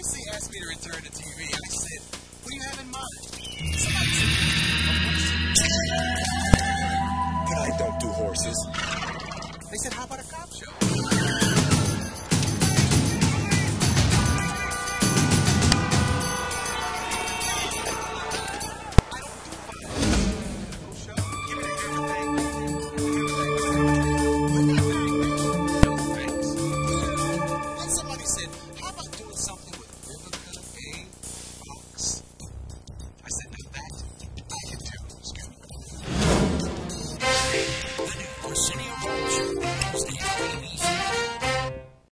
previously asked me to return to TV. and I said, what do you have in mind? Somebody said, I don't do horses. they said, how about a cop show?